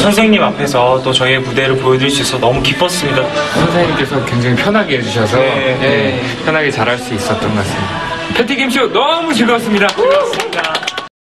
선생님 앞에서 또 저희의 무대를 보여드릴 수 있어서 너무 기뻤습니다. 선생님께서 굉장히 편하게 해주셔서 네. 네, 네. 편하게 잘할 수 있었던 것 같습니다. 패티김쇼 너무 즐거웠습니다. 즐거웠습니다.